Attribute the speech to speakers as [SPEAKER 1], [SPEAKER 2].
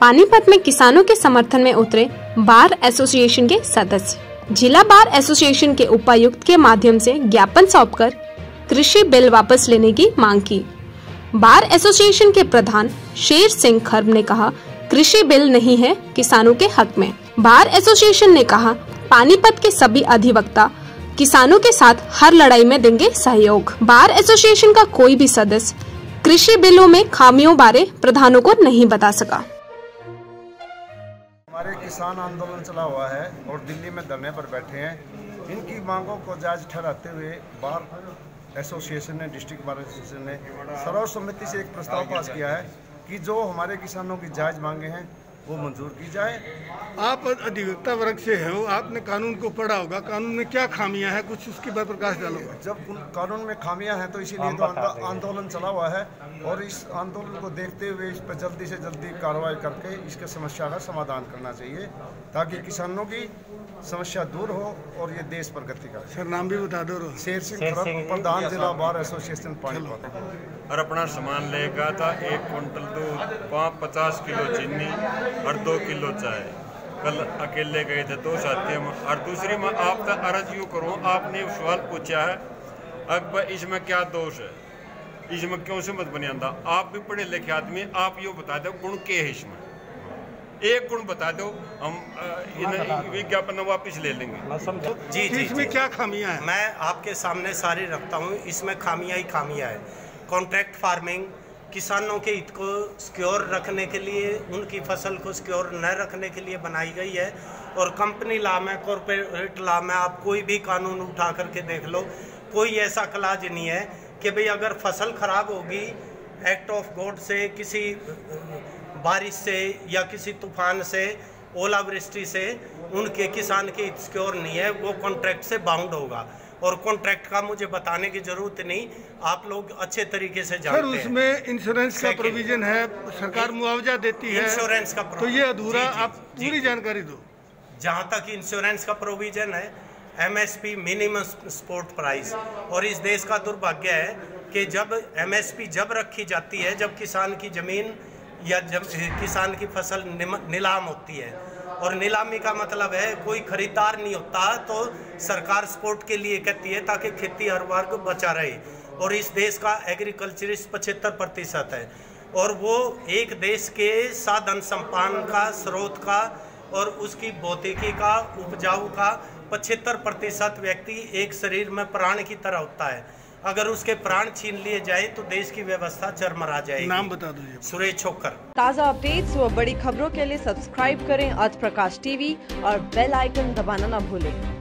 [SPEAKER 1] पानीपत में किसानों के समर्थन में उतरे बार एसोसिएशन के सदस्य। जिला बार एसोसिएशन के उपायुक्त के माध्यम से ज्ञापन सौंपकर कृषि बिल वापस लेने की मांग की। बार एसोसिएशन के प्रधान शेर सिंह खर्ब ने कहा, कृषि बिल नहीं है किसानों के हक में। बार एसोसिएशन ने कहा, पानीपत के सभी अधिवक्ता किसानों के साथ हर लड़ाई में देंगे सहयोग। बार एसोसिएशन का कोई भी सदस्य कृषि बिलों में खामियों बारे प्रधानों को नहीं बता सका।
[SPEAKER 2] हमारे किसान आंदोलन चला हुआ है और दिल्ली में धरने पर बैठे हैं। इनकी मांगों को जायज़ ठहराते हुए बार एसोसिएशन ने डिस्ट्रिक्ट बार एसोसिएशन ने सर्वसम्मति से एक प्रस्ताव पास किया है कि जो हमारे किसानों की जायज़ मांगे हैं वो मंजूर की जाए।
[SPEAKER 3] आप अधिवक्ता वर्ग से हो आपने कानून को पढ़ा होगा। कानून में क्या खामियाँ हैं कुछ उसके बाद प्रकाश डालो।
[SPEAKER 2] जब उन कानून में खामियाँ हैं तो इसीलिए तो आंदोलन चला हुआ है और इस आंदोलन को देखते हुए इस पर जल्दी से जल्दी कार्रवाई करके इसके समस्या का समाधान करना चाहिए ताकि किसानों की समस्या दूर हो और ये देश प्रगति करे।
[SPEAKER 3] सर नाम भी बता दो
[SPEAKER 2] शेर सिंह प्रधान जिला बार एसोसिएशन पानीपत
[SPEAKER 4] और अपना सामान लेगा था एक कुंटल दूध पाँच पचास किलो चीनी। और दो किलो चाय। कल अकेले गए थे दो साथी हम और दूसरी मैं आप तक अर्ज़ यूँ करूँ आपने सवाल पूछा है अकबर इसमें क्या दोष है? इसमें क्यों से मत बने आंदा आप भी पढ़े लिखे आदमी आप यो बता दो गुण के है इसमें। एक गुण बता दो हम इन विज्ञापन वापस ले लेंगे।
[SPEAKER 5] जी जी
[SPEAKER 3] इसमें
[SPEAKER 5] जी।
[SPEAKER 3] क्या खामियाँ हैं?
[SPEAKER 5] मैं आपके सामने सारी रखता हूँ इसमें खामियाँ ही खामियाँ है। कॉन्ट्रैक्ट फ़ार्मिंग किसानों के हित को सिक्योर रखने के लिए, उनकी फ़सल को सिक्योर न रखने के लिए बनाई गई है। और कंपनी लॉ, में कॉरपोरेट लॉ, में आप कोई भी कानून उठा करके देख लो, कोई ऐसा क्लाज नहीं है कि भाई अगर फ़सल खराब होगी एक्ट ऑफ़ गॉड से, किसी, बारिश से या किसी तूफ़ान से, ओलावृष्टि से, उनके किसान के हित सिक्योर नहीं है, वो कॉन्ट्रैक्ट से बाउंड होगा। और कॉन्ट्रैक्ट का मुझे बताने की ज़रूरत नहीं। आप लोग अच्छे तरीके से जानते हैं।
[SPEAKER 3] उसमें इंश्योरेंस का प्रोविज़न है सरकार मुआवजा देती है।
[SPEAKER 5] इंश्योरेंस का
[SPEAKER 3] तो ये अधूरा
[SPEAKER 5] जी, जी,
[SPEAKER 3] आप पूरी जानकारी दो।
[SPEAKER 5] जहाँ तक इंश्योरेंस का प्रोविज़न है एमएसपी मिनिमम स्पोर्ट प्राइस और इस देश का दुर्भाग्य है कि जब एमएसपी जब रखी जाती है जब किसान की ज़मीन या जब किसान की फ़सल नीलाम होती है और नीलामी का मतलब है, कोई खरीदार नहीं होता तो सरकार सपोर्ट के लिए कहती है ताकि खेती हर वर्ग बचा रहे। और इस देश का एग्रीकल्चरिस्ट पचहत्तर प्रतिशत है। और वो एक देश के साधन संपादन का, स्रोत का और उसकी भौतिकी का, उपजाऊ का पचहत्तर प्रतिशत व्यक्ति एक शरीर में प्राण की तरह होता है। अगर उसके प्राण छीन लिए जाए तो देश की व्यवस्था चरमरा जाएगी।
[SPEAKER 3] नाम बता दो
[SPEAKER 5] सुरेश छोकर
[SPEAKER 6] ताज़ा अपडेट्स व बड़ी खबरों के लिए सब्सक्राइब करें आज प्रकाश टीवी और बेल आइकन दबाना न भूलें।